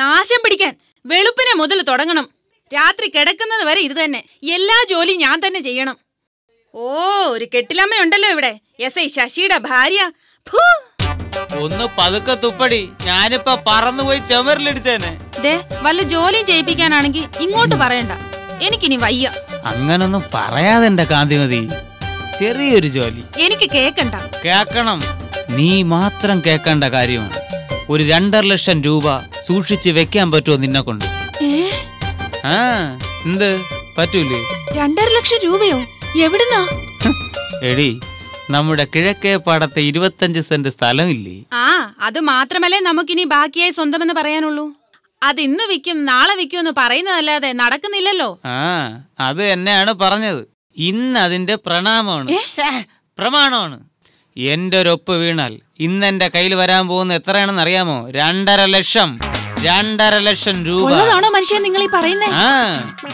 നാശം പിടിക്കാൻ വെളുപ്പിനെ മുതൽ തുടങ്ങണം. രാത്രി കിടക്കുന്നത് വരെ ഇത് തന്നെ. എല്ലാ ജോലിയും ഞാൻ തന്നെ ചെയ്യണം. ഓ ഒരു കെട്ടിലമ്മയുണ്ടല്ലോ ഇവിടെ. എസ് ഐ ശശിയുടെ ഭാര്യ. ഒന്ന് പതുക്കെ തുപ്പടി. ഞാനിപ്പോ പറന്നുപോയി ചെമറിലിടിച്ചേനെ ദേ വല്ല ജോലിയും ചെയ്യിപ്പിക്കാനാണെങ്കിൽ ഇങ്ങോട്ട് പറയണ്ട. എനിക്കിനി വയ്യ. അങ്ങനൊന്നും പറയാതെ എന്റെ കാന്തിമതി. ചെറിയൊരു ജോലി. എനിക്ക് കേക്കണ്ട. കേക്കണം. നീ മാത്രം കേക്കേണ്ട കാര്യമാണ്. ഒരു രണ്ടര ലക്ഷം രൂപ സൂക്ഷിച്ച് വെക്കാൻ പറ്റുമോ നിന്നെ കൊണ്ട്? ആ എന്ത്? പറ്റൂലേ. രണ്ടര ലക്ഷം രൂപയോ? എവിടുന്നാ? എടി നമ്മുടെ കിഴക്കേ പാടത്തെ ഇരുപത്തഞ്ച് സെന്റ് സ്ഥലമില്ലേ? ആ അത് മാത്രമല്ലേ നമുക്കിനി ബാക്കിയായി സ്വന്തമെന്ന് പറയാനുള്ളൂ. അത് ഇന്ന് വിൽക്കും നാളെ വിൽക്കും എന്ന് പറയുന്നതല്ലാതെ നടക്കുന്നില്ലല്ലോ. ആ അത് എന്നെയാണ് പറഞ്ഞത്. ഇന്ന് അതിന്റെ പ്രണാമമാണ്. പ്രമാണമാണ്. എന്റെ ഒരു ഒപ്പ് വീണാൽ ഇന്ന് എന്റെ കയ്യിൽ വരാൻ പോകുന്ന എത്രയാണെന്ന് അറിയാമോ? രണ്ടര ലക്ഷം. രണ്ടര ലക്ഷം രൂപ. മനുഷ്യൻ നിങ്ങൾ ഈ പറയുന്നത് ആ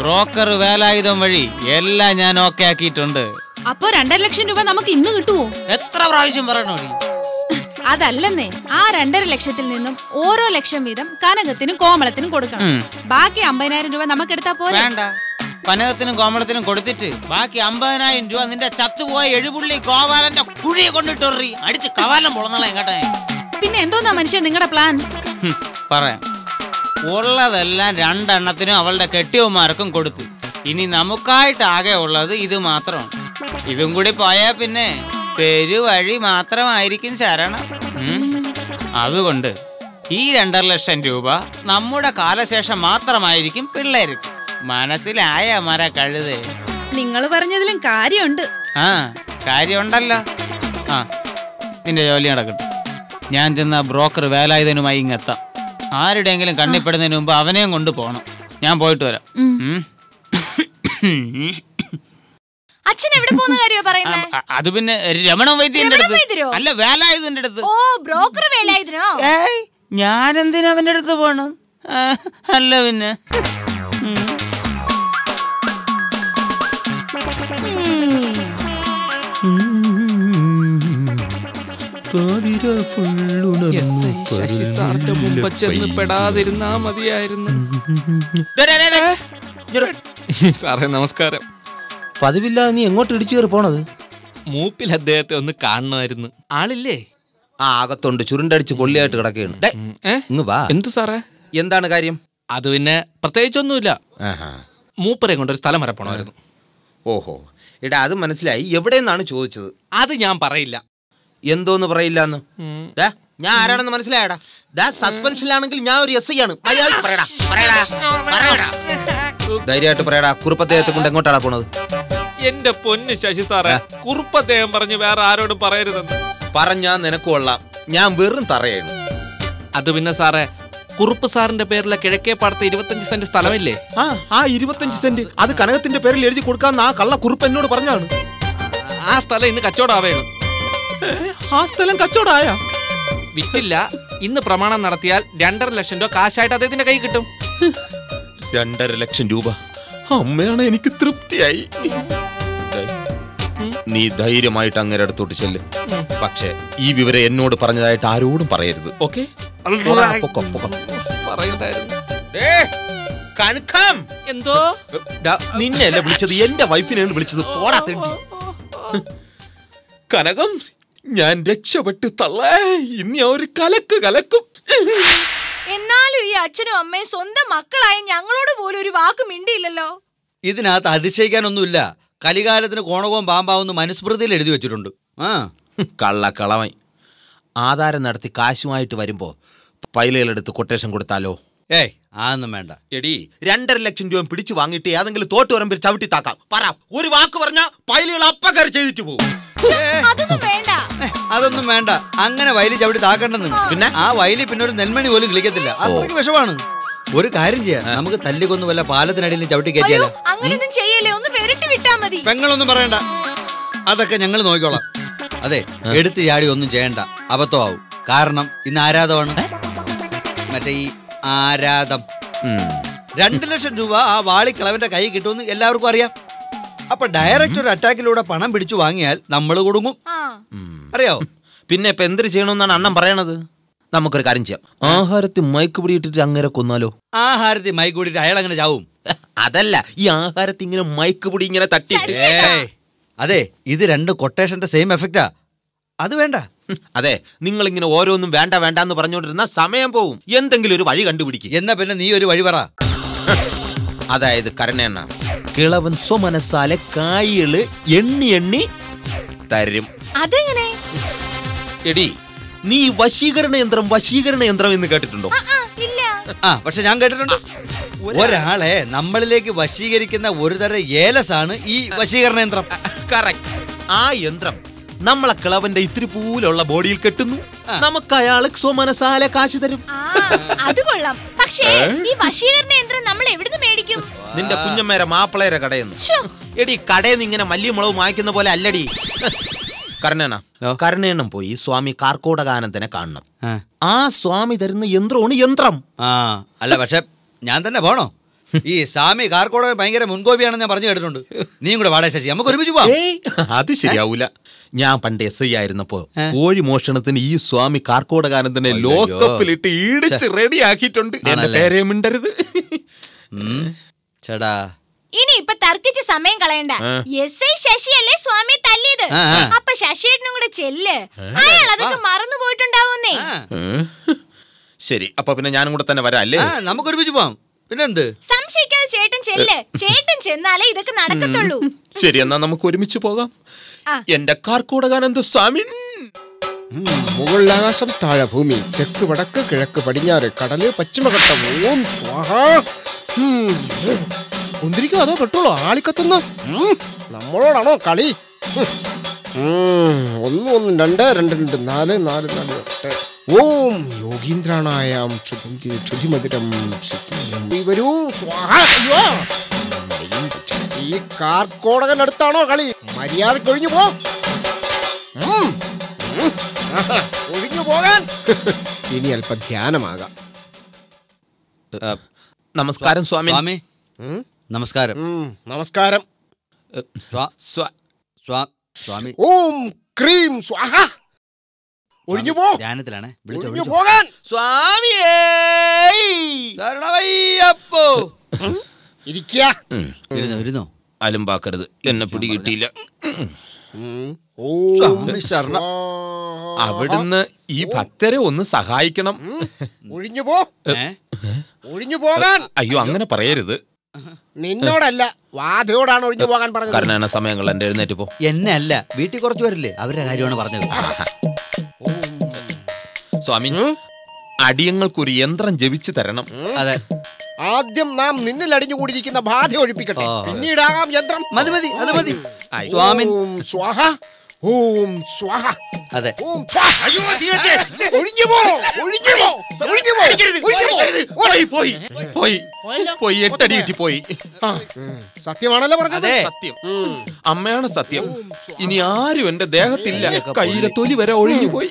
ബ്രോക്കർ വേലായുധം വഴി എല്ലാം ഞാൻ ഓക്കെ ആക്കിയിട്ടുണ്ട്. അപ്പോ രണ്ടര ലക്ഷം രൂപ നമുക്ക് ഇന്ന് കിട്ടുമോ എത്ര പ്രാവശ്യം പറയണോ? അതല്ലെന്നേ ആ രണ്ടര ലക്ഷത്തിൽ നിന്നും ഓരോ ലക്ഷം വീതം കനകത്തിനും കോമളത്തിനും കൊടുക്കണം. ബാക്കി അമ്പതിനായിരം രൂപ നമുക്ക് എടുത്താ പോരെ. വേണ്ട പനകത്തിനും കോമളത്തിനും കൊടുത്തിട്ട് ബാക്കി അമ്പതിനായിരം രൂപ നിന്റെ ചത്തുപോയ എഴുപുള്ളി ഗോപാലന്റെ കുഴിയെ കൊണ്ടിട്ടൊറി അടിച്ച് കവാലം പൊളന്നളെ കേട്ടെ പിന്നെ എന്തോന്നാ മനുഷ്യൻ നിങ്ങളുടെ പ്ലാൻ പറയാം. ഉള്ളതെല്ലാം രണ്ടെണ്ണത്തിനും അവളുടെ കെട്ടിയവന്മാർക്കും കൊടുത്തു ഇനി നമുക്കായിട്ട് ആകെ ഉള്ളത് ഇത് മാത്രമാണ് ഇതും കൂടി പോയാ പിന്നെ പെരുവഴി മാത്രമായിരിക്കും ശരണം. അതുകൊണ്ട് ഈ രണ്ടര ലക്ഷം രൂപ നമ്മുടെ കാലശേഷം മാത്രമായിരിക്കും പിള്ളേർക്ക്. മനസ്സിലായ മര കഴുതേ. നിങ്ങൾ പറഞ്ഞതിലും കാര്യമുണ്ട്. ആ കാര്യമുണ്ടല്ലോ. ആ നിന്റെ ജോലി നടക്കട്ടെ. ഞാൻ ചെന്ന ബ്രോക്കർ വേലായുധനുമായി ഇങ്ങെത്താം ആരുടെയെങ്കിലും കണ്ണിപ്പെടുന്നതിന് മുമ്പ് അവനെയും കൊണ്ട് പോകണം ഞാൻ പോയിട്ട് വരാം. അച്ഛൻ എവിടെ പോകുന്ന കാര്യമാ പറയുന്നത് അത് പിന്നെ രമണ വൈദ്യന്റെ അടുത്ത്? അല്ല വേലായുധന്റെ അടുത്ത്. ഓ ബ്രോക്കർ വേലായുധനോ? ഞാൻ എന്തിനാ അവന്റെ അടുത്ത് പോണം? അല്ല പിന്നെ. ശശി സാറിന്റെ മുമ്പ് ചെന്ന് പെടാതിരുന്നാ മതിയായിരുന്നു. ഡേ, ഡേ, ഡേ, ഡേ. സാറേ നമസ്കാരം. പതിവില്ലാതെ നീ എങ്ങോട്ട് ഇടിച്ചു കയറി പോണത്? മൂപ്പിൽ അദ്ദേഹത്തെ ഒന്ന് കാണണമായിരുന്നു. ആളില്ലേ? ആ അകത്തുണ്ട് ചുരുണ്ടടിച്ച് കൊള്ളിയായിട്ട് കിടക്കുകയാണ്. ഇങ്ങ് വാ. എന്ത് സാറേ? എന്താണ് കാര്യം? അത് പിന്നെ പ്രത്യേകിച്ചൊന്നുമില്ല. മൂപ്പരെ കൊണ്ട് ഒരു സ്ഥലം വരെ പോണമായിരുന്നു. ഓഹോ. എടാ അത് മനസ്സിലായി. എവിടെ നിന്നാണ് ചോദിച്ചത്? അത് ഞാൻ പറയില്ല. എന്തോന്ന് പറയില്ല എന്ന് ഞാൻ ആരാണെന്ന് മനസ്സിലായടാ. ഡാ സസ്പെൻഷനിലാണെങ്കിൽ ഞാൻ ഒരു എസ് ഐ ആണ് പറയടാ പറയടാ പറയടാ. ധൈര്യമായിട്ട് പറയടാ കുറുപ്പദ്ദേഹത്തെ കൊണ്ട് എങ്ങോട്ടാണ് പോണത്? എന്റെ പൊന്ന് ശശി സാറേ കുറുപ്പ് അദ്ദേഹം പറഞ്ഞ് വേറെ ആരോടും പറയരുതെന്ന്. പറഞ്ഞാ നിനക്ക് കൊള്ളാം. ഞാൻ വെറും തറയാണ്. അത് പിന്നെ സാറേ കുറുപ്പ് സാറിന്റെ പേരിലെ കിഴക്കേ പാടത്തെ ഇരുപത്തഞ്ച് സെന്റ് സ്ഥലമില്ലേ? ആ ആ ഇരുപത്തഞ്ച് സെന്റ്. അത് കനകത്തിന്റെ പേരിൽ എഴുതി കൊടുക്കാന്ന് ആ കള്ള കുറുപ്പ് എന്നോട് പറഞ്ഞാണ്. ആ സ്ഥലം ഇന്ന് കച്ചവടമാവേണ് ആ സ്ഥലം കച്ചവടായ വിറ്റില്ല. ഇന്ന് പ്രമാണം നടത്തിയാൽ രണ്ടര ലക്ഷം രൂപ കാശായിട്ട് അദ്ദേഹത്തിന്റെ കൈ കിട്ടും. രണ്ടര ലക്ഷം രൂപ. അമ്മയാണ് എനിക്ക് തൃപ്തിയായി. നീ ധൈര്യമായിട്ട് അങ്ങനെ അടുത്തോട്ട് ചെല്ല്. പക്ഷേ ഈ വിവരം എന്നോട് പറഞ്ഞതായിട്ട് ആരോടും പറയരുത് ഓക്കെ? എന്തോ? നിന്നെ അല്ല വിളിച്ചത്? എന്റെ വൈഫിനെയാണ് വിളിച്ചത്. പോടാ തെണ്ടി. കനകം ഞാൻ രക്ഷപ്പെട്ട് തള്ളേ. ഇനി ഒരു കലക്ക് കലക്കും. എന്നാലും ഈ അച്ഛനും അമ്മയും സ്വന്തം മക്കളായ ഞങ്ങളോട് പോലും ഒരു വാക്ക് മിണ്ടിയില്ലല്ലോ. ഇതിനകത്ത് അതിശയിക്കാനൊന്നുമില്ല. കലികാലത്തിന് കോണകവും പാമ്പാവെന്ന് മനുസ്മൃതിയിൽ എഴുതി വെച്ചിട്ടുണ്ട്. ആ. കള്ളക്കളമായി ആധാരം നടത്തി കാശുമായിട്ട് വരുമ്പോ പൈലയിലെടുത്ത് കൊട്ടേഷൻ കൊടുത്താലോ? ഏയ് ആന്നും വേണ്ട. എടി രണ്ടര ലക്ഷം രൂപ പിടിച്ചു വാങ്ങിയിട്ട് ഏതെങ്കിലും തോട്ട് വരമ്പിൽ ചവിട്ടി താക്കാം. പറ ഒരു വാക്ക് പറഞ്ഞ പൈലുകൾ അപ്പക്കറി ചെയ്തിട്ട് പോകും. അതൊന്നും വേണ്ട. അങ്ങനെ വയലി ചവിട്ടി താക്കണ്ടെന്ന്. പിന്നെ? ആ വയലി പിന്നെ ഒരു നെന്മണി പോലും കിളിക്കത്തില്ല. അത്രയ്ക്ക് വിഷമാണ്. ഒരു കാര്യം ചെയ്യാം. നമുക്ക് തല്ലിക്കൊന്നും വല്ല പാലത്തിനടിയിലും ചവിട്ടി കയറ്റിയാലോ? ചെയ്യല്ലേ? ഒന്ന് വിട്ടാ മതി. പെങ്ങളൊന്നും പറയണ്ട. അതൊക്കെ ഞങ്ങൾ നോക്കിക്കോളാം. അതെ എടുത്ത് ചാടി ഒന്നും ചെയ്യണ്ട. അബദ്ധമാവും. കാരണം ഇന്ന് ആരാധമാണ് മറ്റേ ഈ ആരാധം. രണ്ടു ലക്ഷം രൂപ ആ വാളിക്കളവന്റെ കൈ കിട്ടുമെന്ന് എല്ലാവർക്കും അറിയാം. അപ്പൊ ഡയറക്റ്റ് ഒരു അറ്റാക്കിലൂടെ പണം പിടിച്ചു വാങ്ങിയാൽ നമ്മൾ കൊടുങ്ങും. ആ. അറിയോ? പിന്നെ ഇപ്പൊ എന്തിനു ചെയ്യണമെന്നാണ് അണ്ണൻ പറയണത്? നമുക്കൊരു കാര്യം ചെയ്യാം. ആഹാരത്തിൽ മൈക്ക് പിടിയിട്ടിട്ട് അങ്ങനെ കൊന്നാലോ? ആഹാരത്തിൽ മൈക്ക് പിടിയിട്ട് അയാൾ അങ്ങനെ ചാവും. അതല്ല ഈ ആഹാരത്തിൽ ഇങ്ങനെ മൈക്ക് പിടി ഇങ്ങനെ തട്ടി. അതെ ഇത് രണ്ട് കൊട്ടേഷന്റെ സെയിം എഫക്റ്റാ അത് വേണ്ട. അതെ നിങ്ങൾ ഇങ്ങനെ ഓരോന്നും വേണ്ട വേണ്ട എന്ന് പറഞ്ഞുകൊണ്ടിരുന്ന സമയം പോവും. എന്തെങ്കിലും ഒരു വഴി കണ്ടുപിടിക്കും. എന്നാ പിന്നെ നീ ഒരു വഴി പറ. അതായത് കരണേണ്ണ. കിളവൻ സ്വമനസാലെ കായികൾ എണ്ണി എണ്ണി തരും. അതെങ്ങനെ? എടി നീ വശീകരണ യന്ത്രം വശീകരണ യന്ത്രം എന്ന് കേട്ടിട്ടുണ്ടോ? ആ, പക്ഷെ ഞാൻ കേട്ടിട്ടുണ്ട്. ഒരാളെ നമ്മളിലേക്ക് വശീകരിക്കുന്ന ഒരു തരം ഏലസാണ് ഈ വശീകരണ യന്ത്രം. കറക്റ്റ് ആ യന്ത്രം നമ്മളെ കിളവന്റെ ഇത്തിരി പൂലുള്ള ബോഡിയിൽ കെട്ടുന്നു. നമുക്ക് അയാൾ സ്വമനസാലെ കാശ് തരും. അത് കൊള്ളാം. പക്ഷേ ഈ വശീകരണ യന്ത്രം നമ്മൾ എവിടുന്ന് മേടിക്കും? നിന്റെ കുഞ്ഞമ്മേരെ മാപ്പിളേരെ കടയെന്ന്. എടി കടയെന്ന് ഇങ്ങനെ മല്ലിയ മായ്ക്കുന്ന പോലെ അല്ലടി. കർണേണ കർണേണം പോയി സ്വാമി കാർക്കോടകാനന്ദനെ കാണണം. ആ. ആ സ്വാമി തരുന്ന യന്ത്രമാണ് യന്ത്രം. ആ അല്ല പക്ഷെ ഞാൻ തന്നെ പോണോ? ഈ സ്വാമി കാർക്കോട് ഭയങ്കര മുൻകോപിയാണെന്ന് ഞാൻ പറഞ്ഞു കേട്ടിട്ടുണ്ട്. നീയും കൂടെ വാടക ശശി നമുക്ക് ഒരുമിച്ച് പോവാം. അത് ശരിയാവൂല. ഞാൻ പണ്ട് എസ് ഐ ആയിരുന്നപ്പോ? കോഴി മോഷണത്തിന് ഈ സ്വാമി കാർക്കോടകാനന്ദനെ തന്നെ ലോക്കപ്പിലിട്ട് ഈടിച്ച് റെഡി ആക്കിയിട്ടുണ്ട്. എന്റെ പേരെ മിണ്ടരുത്. ചേടാ. ഇനി ഇപ്പൊ തർക്കിച്ച് സമയം കളയണ്ട. എസ് ഐ ശശിയല്ലേ സ്വാമി തല്ലിയത്. അപ്പൊ ശശിയേട്ടനും കൂടെ ചെല്ല്. അയാൾ അതൊക്കെ മറന്നു പോയിട്ടുണ്ടാവുന്നേ. ശരി അപ്പൊ പിന്നെ ഞാനും കൂടെ തന്നെ വരാം അല്ലേ? നമുക്ക് ഒരുമിച്ച് പോവാം. പിന്നെന്ത്? സംശയിക്കാതെ ചേട്ടൻ ചെല്ല്. ചേട്ടൻ ചെന്നാലേ ഇതൊക്കെ നടക്കത്തുള്ളൂ. ശരി എന്നാ നമുക്ക് ഒരുമിച്ച് പോകാം. കാർ എന്റെ കാർക്കോടകാനന്ദ സ്വാമി. മുകളിലാകാശം താഴെ ഭൂമി. തെക്ക് വടക്ക് കിഴക്ക് പടിഞ്ഞാറ് കടൽ പശ്ചിമഘട്ടം. ഓം സ്വാഹ. കുന്തിരിക്കോ അതോ പെട്ടോളോ ആളിക്കത്തുന്ന? നമ്മളോടാണോ കളി. ഒന്ന് ഒന്ന് രണ്ട് രണ്ട് രണ്ട് നാല് നാല് നാല് എട്ട്. ഓം യോഗീന്ദ്രാണായാം. ഈ വരൂ. അയ്യോ. ഈ കാർക്കോടകൻ അടുത്താണോ കളി? മര്യാദ ഒഴിഞ്ഞു പോ. ഒഴിഞ്ഞു പോകാൻ. ഇനി അല്പം ധ്യാനമാകാം. നമസ്കാരം സ്വാമി. സ്വാമി. നമസ്കാരം. നമസ്കാരം. സ്വാ- സ്വാ- സ്വാ- സ്വാമി. ഓം ക്രീം സ്വാഹ. ഒഴിഞ്ഞു പോ. ധ്യാനത്തിലാണ്. വിളിച്ചോ. പോകാൻ. സ്വാമിയേ. ശരണമയ്യപ്പോ. ഇരിക്കുക. ഇരുന്നോ ഇരുന്നോ. അലുമ്പാക്കരുത്. എന്നെ പിടി കിട്ടിയില്ല ഉം. സ്വാമി ശരണ. അവിടുന്ന് ഈ ഭക്തരെ ഒന്ന് സഹായിക്കണം. ഒഴിഞ്ഞു പോ? ഒഴിഞ്ഞു പോകാൻ. അയ്യോ അങ്ങനെ പറയരുത്. നിന്നോടല്ല വാധയോടാണ് ഒഴിഞ്ഞു പോകാൻ പറഞ്ഞത്. കാരണം സമയങ്ങൾ എന്റെ എഴുന്നേറ്റ് പോ. എന്നെ അല്ല വീട്ടിൽ കുറച്ച് പേരില്ലേ? അവരുടെ കാര്യമാണ് പറഞ്ഞത്. സ്വാമി അടിയങ്ങൾക്കൊരു യന്ത്രം ജപിച്ചു തരണം. അതെ. ആദ്യം നാം നിന്നിൽ അടിഞ്ഞുകൂടിയിരിക്കുന്ന ബാധ ഒഴിപ്പിക്കട്ടെ. പിന്നീടാകാം യന്ത്രം. മതി മതി അത് മതി. സ്വാമി സ്വാഹ. ഓം സ്വാഹ അതെ. ഓം സ്വാഹ ഒഴിഞ്ഞു പോ ഒഴിഞ്ഞു പോ ഒഴിഞ്ഞു പോ ഒഴിഞ്ഞു പോ. പോയി പോയി പോയി. പോയി എട്ടടി കിട്ടി പോയി. സത്യമാണല്ലോ പറഞ്ഞത്? സത്യം. അമ്മയാണ് സത്യം. ഇനി ആരും എന്റെ ദേഹത്തില്ല. കയ്യിലെ തൊലി വരെ ഒഴിഞ്ഞു പോയി.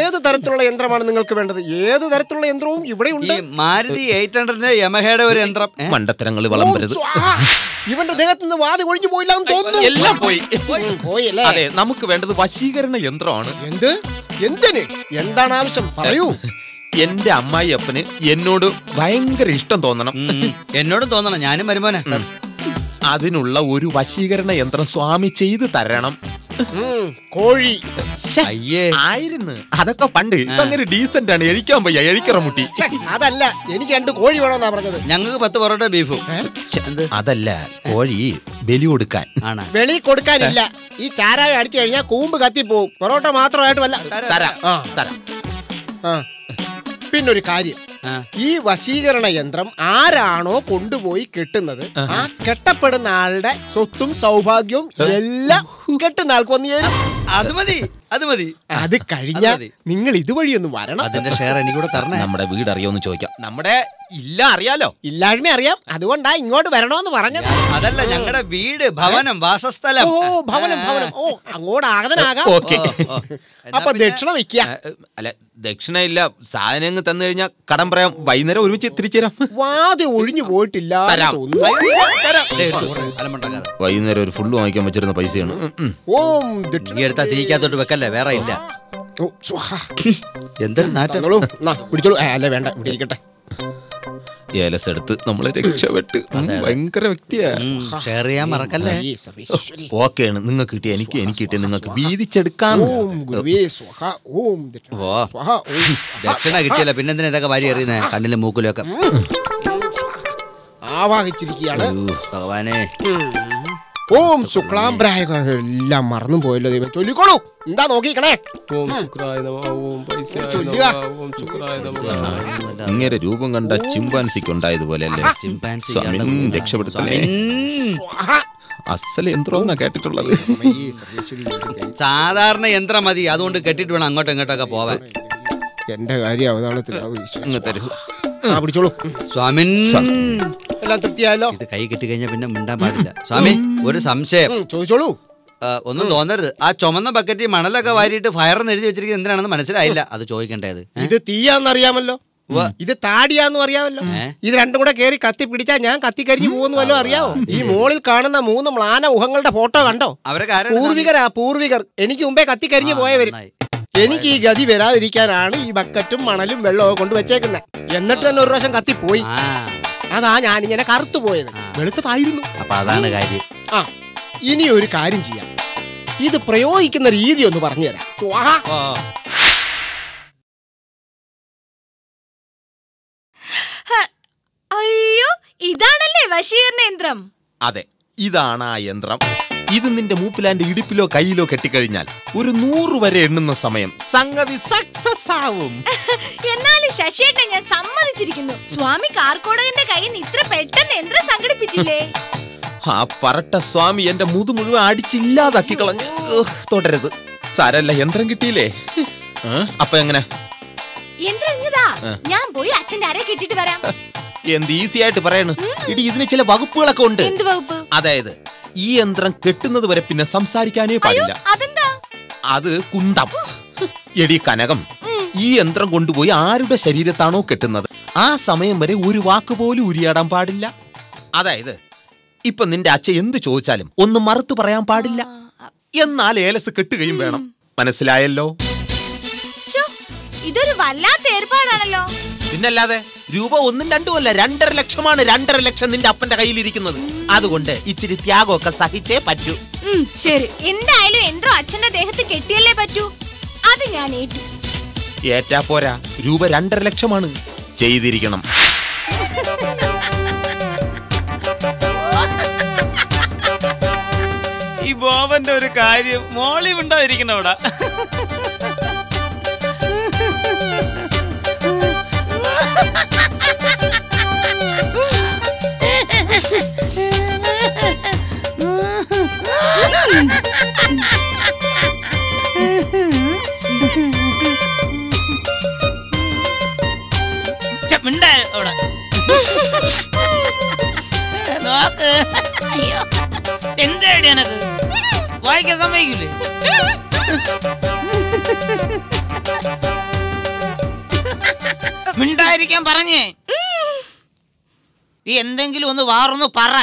ഏത് തരത്തിലുള്ള യന്ത്രമാണ് നിങ്ങൾക്ക് വേണ്ടത്? ഏത് തരത്തിലുള്ള യന്ത്രവും ഇവിടെ ഈ ഉണ്ട്. മാരുതി എയ്റ്റ് ഹൺഡ്രഡിന്റെ യമഹയുടെ ഒരു യന്ത്രം? മണ്ടത്തരങ്ങൾ വിളമ്പരുത്. ഇവന്റെ ദേഹത്ത് നിന്ന് വാതി ഒഴിഞ്ഞു പോയില്ല എന്ന് തോന്നുന്നു. എല്ലാം പോയി പോയി അല്ലേ? അതെ നമുക്ക് വേണ്ടത് വശീകരണ യന്ത്രമാണ്. എന്ത്? എന്തിന്? എന്താണ് ആവശ്യം? പറയൂ. എന്റെ അമ്മായി അപ്പന് എന്നോട് ഭയങ്കര ഇഷ്ടം തോന്നണം. ഉം. എന്നോടും തോന്നണം. ഞാനും വരുമോനെ അതിനുള്ള ഒരു വശീകരണ യന്ത്രം സ്വാമി ചെയ്തു തരണം. കോഴി. അയ്യേ. ആയിരുന്നു. അതൊക്കെ പണ്ട് അങ്ങനെ ഡീസന്റ് ആണ് എഴിക്കാൻ വയ്യ എഴിക്കറ മുട്ടി. അതല്ല. എനിക്ക് രണ്ട് കോഴി വേണമെന്നാ പറഞ്ഞത്. ഞങ്ങൾക്ക് പത്ത് പൊറോട്ട ബീഫും. അതല്ല കോഴി ബലി കൊടുക്കാൻ. ആണ്. വെളി കൊടുക്കാനില്ല. ഈ ചാരായ അടിച്ചു കഴിഞ്ഞാൽ കൂമ്പ് കത്തി കത്തിപ്പോവും. പൊറോട്ട മാത്രമായിട്ട് വല്ല തരാം ആ. തരാം. ആ. പിന്നൊരു കാര്യം. ഈ വശീകരണ യന്ത്രം ആരാണോ കൊണ്ടുപോയി കെട്ടുന്നത് ആ. കെട്ടപ്പെടുന്ന ആളുടെ സ്വത്തും സൗഭാഗ്യവും എല്ലാം കെട്ടുന്ന ആൾക്ക് വന്നു അത് മതി അത് മതി. അത് കഴിഞ്ഞാൽ. നിങ്ങൾ ഇതുവഴിയൊന്നും വരണം. അതിന്റെ ഷെയർ എനിക്കൂടെ തരണം. നമ്മുടെ വീട് അറിയോന്ന് ചോദിക്കാം. നമ്മുടെ ഇല്ല അറിയാലോ. ഇല്ലായ്മ അറിയാം. അതുകൊണ്ടാ ഇങ്ങോട്ട് വരണോന്ന് പറഞ്ഞത്. അതല്ല ഞങ്ങളുടെ വീട് ഭവനം വാസസ്ഥലം. ഓ ഭവനം ഭവനം. ഓ അങ്ങോട്ട് ആഗതനാകാം. ഓക്കെ. ഓ, ഓ. അപ്പൊ ദക്ഷിണ വെക്കുക അല്ല ദക്ഷിണ ഇല്ല സാധനങ്ങൾ തന്നു കഴിഞ്ഞാൽ കടം പറയാം. വൈകുന്നേരം ഒരുമിച്ച് തിരിച്ചു തരാം. വാതി ഒഴിഞ്ഞു പോയിട്ടില്ല വൈകുന്നേരം ഒരു ഫുള്ള് വാങ്ങിക്കാൻ വെച്ചിരുന്ന പൈസയാണ്. ഓം എടുത്താ തിരിക്കാത്തോട്ട് വെക്കല്ലേ? വേറെ ഇല്ല. എന്തൊരു നാറ്റങ്ങളും പിടിച്ചോളൂ അല്ലേ അല്ല വേണ്ട ഇവിടെ ഇരിക്കട്ടെ. ഏലസ് എടുത്ത് നമ്മളെ രക്ഷപ്പെട്ട്. ഭയങ്കര വ്യക്തിയാ. ഷെയർ ചെയ്യാൻ മറക്കല്ലേ. ഓക്കെയാണ് നിങ്ങൾക്ക് കിട്ടിയ എനിക്ക് എനിക്ക് കിട്ടിയ. നിങ്ങൾക്ക് വീതിച്ചെടുക്കാൻ ഓം ഗുരുവേ സ്വാഹ ഓം ദക്ഷിണ ഓ. സ്വാഹ ഓം ദക്ഷിണ കിട്ടിയല്ല. പിന്നെന്തിനാ ഇതൊക്കെ വാരി എറിയുന്നേ? കണ്ണിലും മൂക്കിലും ഒക്കെ. ആവാഹിച്ചിരിക്കുകയാണ്. ഭഗവാനെ. ഓം ശുക്ലാംബരായ എല്ലാം മറന്നു പോയല്ലോ ദൈവം. ചൊല്ലിക്കോളൂ എന്താ നോക്കിക്കണേ ഓം ശുക്രായ നമ ഓം പൈസയായ ഓം ശുക്രായ നമ. ഇങ്ങനെ രൂപം കണ്ട ചിമ്പാൻസിക്ക് ഉണ്ടായതുപോലെ. രക്ഷപ്പെടുത്തണേ. അസൽ യന്ത്രമെന്നാ കേട്ടിട്ടുള്ളത്. സാധാരണ യന്ത്രം മതി. അതുകൊണ്ട് കെട്ടിട്ട് വേണം അങ്ങോട്ടും ഇങ്ങോട്ടൊക്കെ പോവാൻ. എന്റെ കാര്യം അവതാളത്തിലാവും. തരൂ. ആ പിടിച്ചോളൂ. സ്വാമിൻ. എല്ലാം തൃപ്തിയായല്ലോ? ഇത് കൈ കെട്ടി കഴിഞ്ഞാൽ പിന്നെ മിണ്ടാൻ പാടില്ല. സ്വാമി ഒരു സംശയം. ചോദിച്ചോളൂ. ഒന്നും തോന്നരുത്. ആ ചുമന്ന ബക്കറ്റിൽ മണലൊക്കെ വാരിയിട്ട് ഫയർ എഴുതി വെച്ചിരിക്കുന്നത് എന്തിനാണെന്ന് മനസ്സിലായില്ല. അത് ചോദിക്കേണ്ടത്. ഇത് തീയാന്നറിയാമല്ലോ. അറിയാമല്ലോ ഇത് താടിയാന്നും അറിയാമല്ലോ. ഇത് രണ്ടും കൂടെ കേറി കത്തി പിടിച്ചാൽ ഞാൻ കത്തി കരിഞ്ഞു പോകുന്നു വല്ലോ അറിയാമോ ഈ മോളിൽ കാണുന്ന മൂന്ന് മ്ലാന മുഖങ്ങളുടെ ഫോട്ടോ കണ്ടോ? അവരെ പൂർവികരാ പൂർവികർ. എനിക്ക് മുമ്പേ കത്തി കരിഞ്ഞു പോയവര്. എനിക്ക് ഈ ഗതി വരാതിരിക്കാനാണ് ഈ ബക്കറ്റും മണലും വെള്ളവും കൊണ്ട് വെച്ചേക്കുന്നത് എന്നിട്ട് തന്നെ ഒരു പ്രാവശ്യം കത്തിപ്പോയി. അതാ ഞാനിങ്ങനെ കറുത്തു പോയത്. വെളുത്തതായിരുന്നു. അപ്പൊ അതാണ് കാര്യം. ആ ഇനി ഒരു കാര്യം ചെയ്യാം. ഇത് പ്രയോഗിക്കുന്ന രീതി ഒന്ന് പറഞ്ഞുതരാം. അയ്യോ ഇതാണല്ലേ വശീകരണ യന്ത്രം? അതെ ഇതാണ് ആ യന്ത്രം. ഇത് നിന്റെ മൂപ്പിലാന്റെ ഇടുപ്പിലോ കയ്യിലോ കെട്ടിക്കഴിഞ്ഞാൽ ഒരു നൂറ് വരെ എണ്ണുന്ന സമയം. സംഗതി സക്സസ് ആവും. എന്നാലും ശശിയേട്ടനെ ഞാൻ സമ്മതിച്ചിരിക്കുന്നു. സ്വാമി കാർക്കോടകന്റെ കയ്യിൽ നിന്ന് ഇത്ര പെട്ടെന്ന് യന്ത്രം സംഘടിപ്പിച്ചില്ലേ? ആ പറട്ട സ്വാമി എന്റെ മുതു മുഴുവൻ അടിച്ചില്ലാതാക്കി കളഞ്ഞു. തുടരുത് സാരല്ല യന്ത്രം കിട്ടിയില്ലേ? അപ്പൊ എങ്ങനെ? യന്ത്രം ഞാൻ പോയി അച്ഛന്റെ അര കെട്ടിട്ട് വരാം. എന്ത് ഈസി ആയിട്ട് പറയണു. ഇടി ഇതിന് ചില വകുപ്പുകളൊക്കെ ഉണ്ട്. എന്ത് വകുപ്പ്? അതായത് ഈ യന്ത്രം കെട്ടുന്നത് വരെ പിന്നെ സംസാരിക്കാനേ പാടില്ല. അത് കുന്തം. എടി കനകം ഈ യന്ത്രം കൊണ്ടുപോയി ആരുടെ ശരീരത്താണോ കെട്ടുന്നത്? ആ സമയം വരെ ഒരു വാക്ക് പോലും ഉരിയാടാൻ പാടില്ല. അതായത് ഇപ്പൊ നിന്റെ അച്ഛ എന്ത് ചോദിച്ചാലും ഒന്ന് മറുത്തു പറയാൻ പാടില്ല. എന്നാൽ ഏലസ് കെട്ടുകയും വേണം. മനസ്സിലായല്ലോ? ഇതൊരു വല്ലാത്ത ഏർപ്പാടാണല്ലോ. പിന്നല്ലാതെ രൂപ ഒന്നും രണ്ടും അല്ല രണ്ടര ലക്ഷമാണ് രണ്ടര ലക്ഷം നിന്റെ അപ്പന്റെ കയ്യിലിരിക്കുന്നത് അതുകൊണ്ട് ഇച്ചിരി ത്യാഗമൊക്കെ സഹിച്ചേ പറ്റൂ. ശരി. എന്തായാലും എന്തോ അച്ഛന്റെ ദേഹത്ത് കെട്ടിയല്ലേ പറ്റൂ? അത് ഞാൻ ഏറ്റു. ഏറ്റാ പോരാ രൂപ രണ്ടര ലക്ഷമാണ്. ചെയ്തിരിക്കണം. ഈ ബോബന്റെ ഒരു കാര്യം മോളി ഉണ്ടായിരിക്കണം അവിടെ. വായിക്കാൻ സമ്മതിക്കില്ലേ മിണ്ടായിരിക്കാൻ പറഞ്ഞേ. ഈ എന്തെങ്കിലും ഒന്ന് വാറൊന്ന് പറ.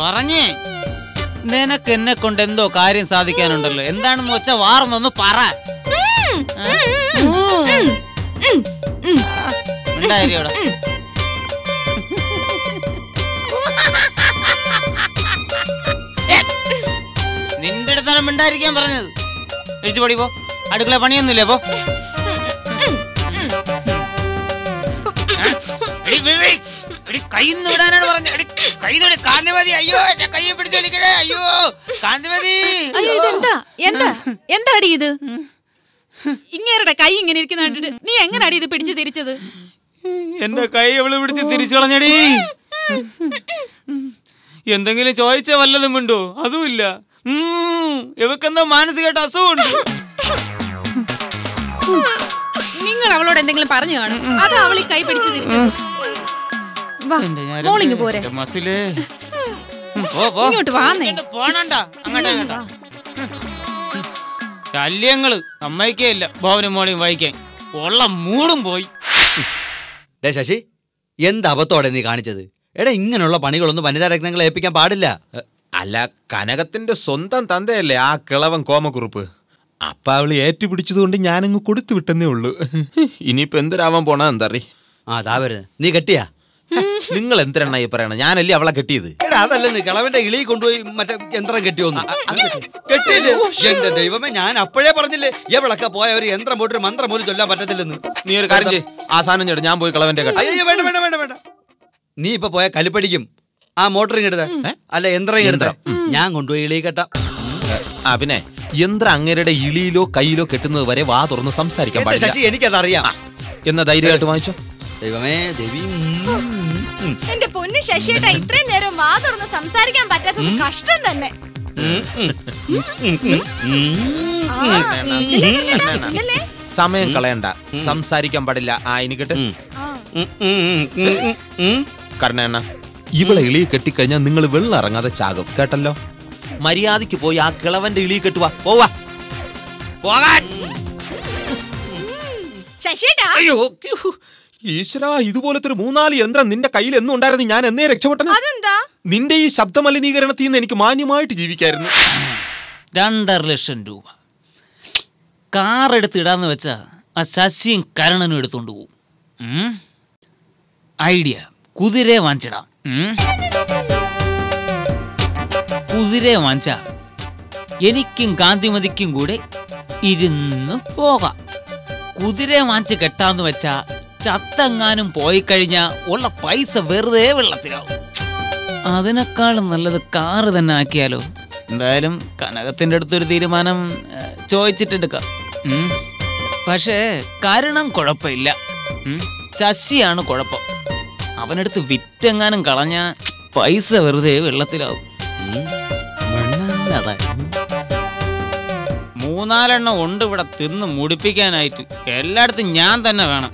പറഞ്ഞേ. നിനക്ക് എന്നെ കൊണ്ട് എന്തോ കാര്യം സാധിക്കാനുണ്ടല്ലോ. എന്താണെന്ന് വെച്ചാ വാർന്നൊന്ന് പറ. നിന്റെ അടുത്താണ് മിണ്ടായിരിക്കാൻ പറഞ്ഞത്. എഴുതി പടി പോ. അടുക്കള പണിയൊന്നുമില്ലേ പോ. എടി, വിളി. എടി, കയ്യിന്ന് വിടാനാണ് പറഞ്ഞത്. എടി, കൈ തൊടി കാന്തിമതി അയ്യോ എന്റെ കയ്യെ പിടിച്ചു വലിക്കണേ. അയ്യോ കാന്തിമതി. അയ്യോ ഇതെന്താ? എന്താ? എന്താടി ഇത്? ഇങ്ങേരുടെ കൈ ഇങ്ങനെ ഇരിക്കുന്ന കണ്ടിട്ട് നീ എങ്ങനെയാടി ഇത് പിടിച്ചു തിരിച്ചത്? എന്റെ കൈ അവൾ പിടിച്ച് തിരിച്ചു കളഞ്ഞടി. എന്തെങ്കിലും ചോദിച്ച വല്ലതും ഉണ്ടോ അതുമില്ല. ഇവക്കെന്തോ മാനസികമായിട്ട് അസുഖമുണ്ട്. നിങ്ങൾ അവളോട് എന്തെങ്കിലും പറഞ്ഞു കാണും. അത് അവൾ ഈ കൈ പിടിച്ചു തിരിച്ചു പോരെ. ഇങ്ങോട്ട് വാന്നേ. പോണണ്ട. അങ്ങോട്ടാ ശല്യങ്ങൾ സമ്മതിക്കയില്ല. ഭവനും മോളിയും വായിക്കാൻ. ഉള്ള മൂടും പോയി. ഡേ ശശി എന്ത് അബദ്ധോടെ നീ കാണിച്ചത്? എടാ ഇങ്ങനെയുള്ള പണികളൊന്നും വനിതാ രത്നങ്ങളെ ഏൽപ്പിക്കാൻ പാടില്ല. അല്ല കനകത്തിന്റെ സ്വന്തം തന്തയല്ലേ ആ കിളവൻ കോമക്കുറുപ്പ്? അപ്പ അവൾ ഏറ്റുപിടിച്ചതുകൊണ്ട് ഞാനങ്ങ് കൊടുത്തു വിട്ടെന്നേ ഉള്ളൂ. ഇനിയിപ്പോ എന്തൊരാവാൻ പോണ അറി ആ താവരുത് വരുന്നത് നീ കെട്ടിയാ? നിങ്ങൾ എന്തിനായി പറയണ? ഞാനല്ലേ അവളെ കെട്ടിയത്. അതല്ലേ കിളവന്റെ ഇളി കൊണ്ടുപോയി മറ്റേ യന്ത്രം കെട്ടിയോന്ന് കെട്ടിയില്ലേ? എന്റെ ദൈവമേ ഞാൻ അപ്പോഴേ പറഞ്ഞില്ലേ എവളൊക്കെ പോയ ഒരു യന്ത്രം പോയിട്ട് മന്ത്രം പോലും ചൊല്ലാൻ പറ്റത്തില്ലെന്ന്. നീ ഒരു കാര്യം ചെയ്യ്. ആ സാധനം ചേട്ടാ ഞാൻ പോയി കിളവന്റെ കെട്ടാം. അയ്യോ വേണ്ട വേണ്ട വേണ്ട വേണ്ട. നീ ഇപ്പൊ പോയ കലിപ്പടിക്കും ആ മോട്ടറിങ് എടുത്ത. അല്ല യന്ത്രം എടുത്ത. ഞാൻ കൊണ്ടുപോയി ഇളി കെട്ടാം. ആ പിന്നെ യന്ത്രം അങ്ങേരുടെ ഇളിയിലോ കയ്യിലോ കെട്ടുന്നത് വരെ വാ തുറന്ന് സംസാരിക്കാൻ ശശി എനിക്കതറിയാം. എന്ന ധൈര്യമായിട്ട് വാങ്ങിച്ചോ. ദൈവമേ ദേവി എന്റെ പൊന്ന് ശശിയേട്ടാ ഇത്രയും നേരം വാ തുറന്ന് സംസാരിക്കാൻ പറ്റാത്തത് കഷ്ടം തന്നെ? സമയം കളയണ്ട. സംസാരിക്കാൻ പാടില്ല. ആ എനിക്കട്ടെ. ഇളിയെ. കർണേണ്ണ ഇവളെ ഇളി കെട്ടിക്കഴിഞ്ഞാൽ നിങ്ങൾ വെള്ളം ഇറങ്ങാതെ ചാകും. കേട്ടല്ലോ? മര്യാദയ്ക്ക് പോയി ആ കിളവന്റെ ഇളിയെ കെട്ടുവാ. പോവാ. പോകാൻ. ശശിയേട്ടാ. അയ്യോ ഈശ്വര ഇതുപോലത്തെ ഒരു മൂന്നാൽ യന്ത്രം നിന്റെ കയ്യിൽ എന്നും ഉണ്ടായിരുന്നു. ഞാൻ എന്നേ രക്ഷപ്പെട്ടു അതെന്താ? നിന്റെ ഈ ശബ്ദ മലിനീകരണത്തിൽ നിന്ന് എനിക്ക് മാന്യമായിട്ട് ജീവിക്കായിരുന്നു. രണ്ടര ലക്ഷം രൂപ. കാർ എടുത്ത് ഇടാന്ന് വെച്ചാ ആ ശശിയും കരണനും എടുത്തോണ്ട് പോകും ഐഡിയ. കുതിരയെ വാങ്ങിച്ചിടാം. കുതിരയെ വാങ്ങിച്ച എനിക്കും കാന്തിമതിക്കും കൂടെ ഇരുന്ന് പോകാം. കുതിരയെ വാങ്ങിച്ച് കെട്ടാന്ന് വെച്ചാ ചത്തെങ്ങാനും പോയി കഴിഞ്ഞാ ഉള്ള പൈസ വെറുതെ വെള്ളത്തിലാവും. അതിനേക്കാളും നല്ലത് കാറ് തന്നെ ആക്കിയാലോ? എന്തായാലും കനകത്തിന്റെ അടുത്തൊരു തീരുമാനം ചോദിച്ചിട്ടെടുക്കാം. പക്ഷേ കാരണം കുഴപ്പമില്ല. ശശിയാണ് കുഴപ്പം. അവനടുത്ത് വിറ്റെങ്ങാനും കളഞ്ഞ പൈസ വെറുതെ വെള്ളത്തിലാവും. മൂന്നാലെണ്ണം ഉണ്ട് ഇവിടെ തിന്ന് മുടിപ്പിക്കാനായിട്ട്. എല്ലായിടത്തും ഞാൻ തന്നെ വേണം.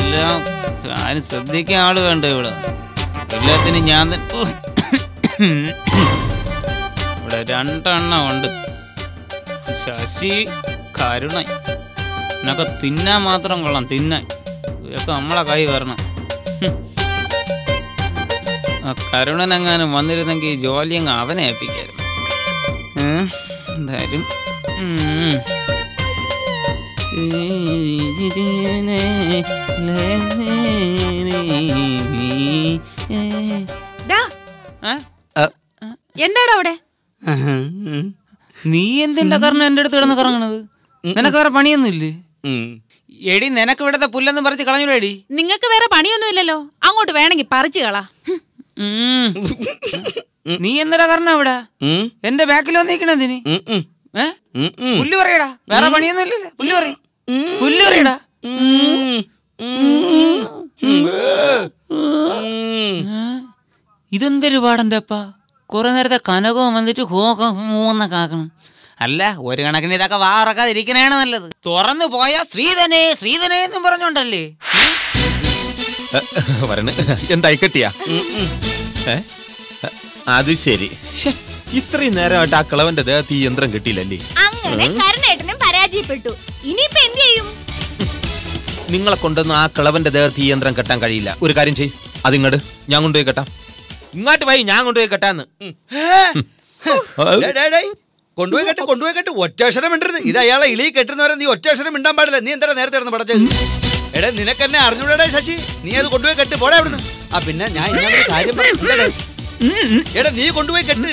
എല്ലാം ആരും ശ്രദ്ധിക്കാൻ ആൾ വേണ്ട ഇവിടെ എല്ലാത്തിനും ഞാൻ. ഇവിടെ രണ്ടെണ്ണം ഉണ്ട് ശശി കരുണ എന്നൊക്കെ തിന്നാൻ മാത്രം കൊള്ളാം തിന്നാൻ ഇതൊക്കെ നമ്മളെ കൈ വരണം. ആ കരുണനെങ്ങാനും വന്നിരുന്നെങ്കിൽ ജോലി അങ്ങ് അവനെ ഏൽപ്പിക്കായിരുന്നു? എന്തായാലും? എന്താടാ അവിടെ? നീ എന്തിന്റെ കാരണം എന്റെ അടുത്ത് കിടന്ന് കറങ്ങണത്? നിനക്ക് വേറെ പണിയൊന്നുമില്ലേ. എടി നിനക്ക് ഇവിടത്തെ പുല്ലെന്ന് പറിച്ച് കളഞ്ഞൂടെടി. നിങ്ങൾക്ക് വേറെ പണിയൊന്നുമില്ലല്ലോ. അങ്ങോട്ട് വേണമെങ്കിൽ പറിച്ചു കളാ. നീ എന്തിനാ കാരണം അവിടെ. എന്റെ ബാക്കിൽ വന്നിരിക്കണതിന്. പുല്ല് പറയടാ. വേറെ പണിയൊന്നും ഇല്ലല്ലോ. പുല്ല് പറയും. പുല്ല് പറയടാ. ഇതെന്തൊരു പാടന്റെ അപ്പ? കുറെ നേരത്തെ കനകവും വന്നിട്ട് ഹോക്ക മൂന്ന കാക്കണം. അല്ല ഒരു കണക്കിന് ഇതൊക്കെ വാറക്കാതിരിക്കണേണ് നല്ലത്. തുറന്നു പോയ ശ്രീധനെ ശ്രീധനെ എന്നും പറഞ്ഞോണ്ടല്ലേ? വരണ്. എന്തായി കെട്ടിയാ? അത് ശരി. ഇത്രയും നേരമായിട്ട് ആ കിളവന്റെ ദേഹത്ത് ഈ യന്ത്രം കിട്ടിയില്ലല്ലേ? അങ്ങനെ കരുണേട്ടനും പരാജയപ്പെട്ടു. ഇനിയിപ്പൊ എന്ത് ചെയ്യും? നിങ്ങളെ കൊണ്ടൊന്നും ആ കിളവന്റെ ദേഹത്ത് ഈ യന്ത്രം കെട്ടാൻ കഴിയില്ല. ഒരു കാര്യം ചെയ് അതിങ്ങോട്ട് ഞാൻ കൊണ്ടുപോയി കെട്ടാം. ഇങ്ങോട്ട് പോയി ഞാൻ കൊണ്ടുപോയി കെട്ടാന്ന്. കൊണ്ടുപോയി കെട്ട് കൊണ്ടുപോയി കെട്ട്. ഒറ്റ അക്ഷരം ഇത് അയാളെ ഇളി കെട്ടുന്നവരെ നീ ഒറ്റ അക്ഷരം മിണ്ടാൻ പാടില്ല. നീ എന്താ നേരത്തെ ഇടന്ന് പടച്ചത്? എടാ നിനക്കെന്നെ അറിഞ്ഞൂടെ ശശി? നീ അത് കൊണ്ടുപോയി കെട്ട്. പോടാ അവിടുന്ന്. ആ പിന്നെ ഞാൻ കാര്യം പറഞ്ഞു എടാ നീ കൊണ്ടുപോയി കെട്ട്.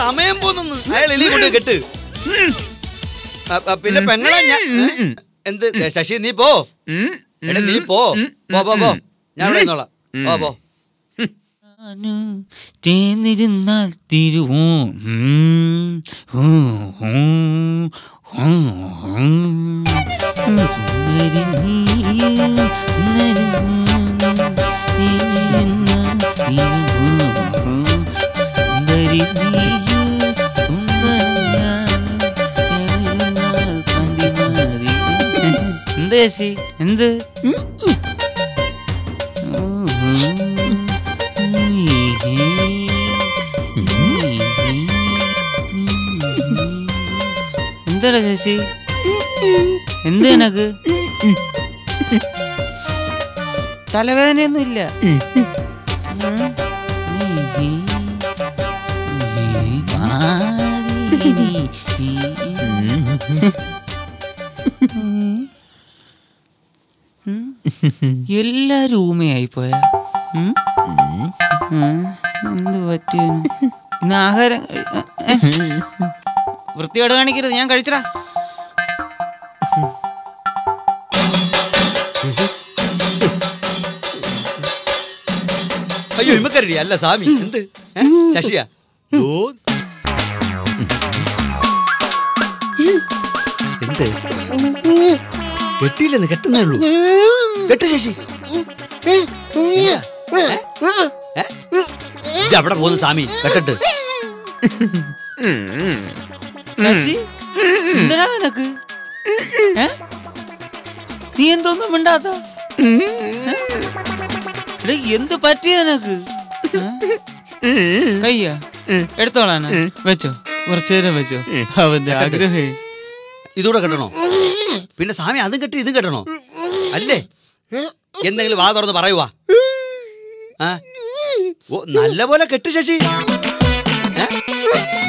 സമയം പോന്നു അയാൾ എലി കൊണ്ടുപോയി കെട്ട്. പിന്നെ പെങ്ങളെ ഞാൻ എന്ത്? ശശി നീ പോ. എടാ നീ പോ. പോ പോ പോ. ഞാൻ ഇവിടെ പോ പോ. തേന്നിരുന്നാൽ തിരുവോ. സുന്ദരി എന്ത് ചേച്ചി എന്ത്? എന്താടാ ശശി? എന്ത് എനക്ക് തലവേദനയൊന്നുമില്ല. എല്ലാരും ഊമയായി പോയ എന്ത് പറ്റി? ഇന്ന് ആഹാരം വൃത്തിയോട് കാണിക്കരുത് ഞാൻ കഴിച്ചടാ. അയ്യോ ഇമ്മക്കരടി അല്ല സ്വാമി. എന്ത്? ശശിയാ. എന്ത്? കെട്ടിയില്ലെന്ന് കെട്ടുന്നേ ഉള്ളൂ. കെട്ട്? ഇജ്ജ് അവിടെ പോകുന്ന സ്വാമി? കെട്ടിട്ട് ശശി എന്താടാ നിനക്ക്? നീ എന്തോന്നും മിണ്ടാത്ത? എന്ത് പറ്റിയ നിനക്ക്? കയ്യാ എടുത്തോളാണ് വെച്ചോ കുറച്ചു നേരം വെച്ചോ. അവന്റെ ആഗ്രഹേ. ഇതൂടെ കെട്ടണോ? പിന്നെ സ്വാമി അതും കെട്ടി ഇതും കെട്ടണോ? അല്ലേ? എന്തെങ്കിലും വാ തുറന്ന് പറയുവാ. ഓ നല്ല പോലെ കെട്ട് ശശി.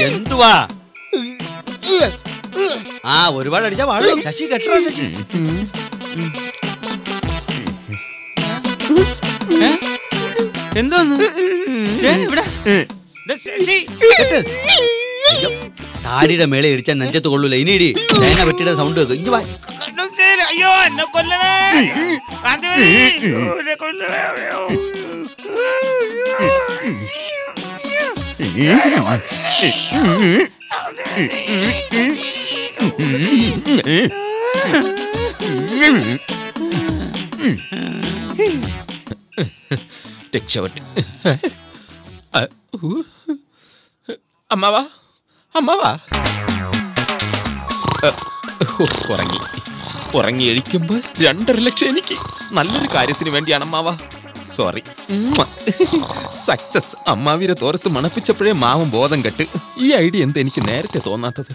എന്തുവാ? ആ ഒരുപാട് അടിച്ചാ വാഴ ശശി കെട്ടോ ശശി? എന്തോന്ന് താടിയുടെ മേലെ ഇടിച്ചാൽ നെഞ്ചത്ത് കൊള്ളൂല. ഇനിയിടി തേങ്ങ വെട്ടിയുടെ സൗണ്ട് വെക്കും ഇഞ്ചു വാ. അയ്യോ എന്നെ കൊല്ലണേ. കാന്തിമതി, എന്നെ കൊല്ലണേ അയ്യോ. രക്ഷപ്പെട്ട്. അമ്മാവാ അമ്മാവാ. ഉറങ്ങി. ഉറങ്ങി എഴിക്കുമ്പോ രണ്ടര ലക്ഷം എനിക്ക്. നല്ലൊരു കാര്യത്തിന് വേണ്ടിയാണ് അമ്മാവ സോറി സക്സസ് അമ്മാവിരെ തോർത്ത് മണപ്പിച്ചപ്പോഴേ മാവൻ ബോധം കെട്ട്. ഈ ഐഡിയ എന്താ എനിക്ക് നേരത്തെ തോന്നാത്തത്?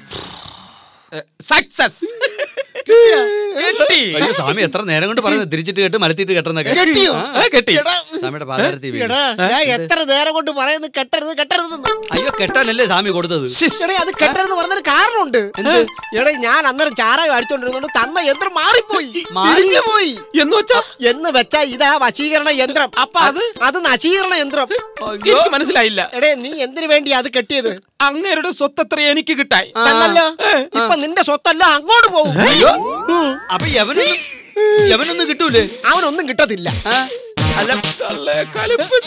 സക്സസ് അയ്യോ സ്വാമി എത്ര നേരം കൊണ്ട് പറഞ്ഞു തിരിച്ചിട്ട് കേട്ട് മലത്തിട്ട് കെട്ടുന്നൊക്കെ. കെട്ടി. സ്വാമിയുടെ പാദരത്തി ഞാൻ എത്ര നേരം കൊണ്ട് പറയുന്നത് കെട്ടരുത് കെട്ടരുത്. അയ്യോ കെട്ടാനല്ലേ സ്വാമി കൊടുത്തത്? എടേ അത് കെട്ടരുത് പറഞ്ഞൊരു കാരണമുണ്ട്. എടേ ഞാൻ അന്നേരം ചാരായം അടിച്ചോണ്ടിരുന്നോണ്ട് തന്ന യന്ത്രം മാറിപ്പോയി. മാറിഞ്ഞു പോയി എന്ന് വെച്ചാ? എന്ന് വെച്ചാ ഇതാ വശീകരണ യന്ത്രം. അപ്പൊ അത്? അത് നശീകരണ യന്ത്രം. എനിക്ക് മനസ്സിലായില്ല. എടേ നീ എന്തിനു വേണ്ടി അത് കെട്ടിയത്? അങ്ങേരുടെ സ്വത്തത്ര എനിക്ക് കിട്ടായി. തന്നല്ലോ. ഇപ്പൊ നിന്റെ സ്വത്തല്ല അങ്ങോട്ട് പോകും അയ്യോ. അപ്പൊ യവനൊന്നും യവനൊന്നും കിട്ടൂലേ? അവനൊന്നും കിട്ടത്തില്ല? അല്ല കലിപ്പ്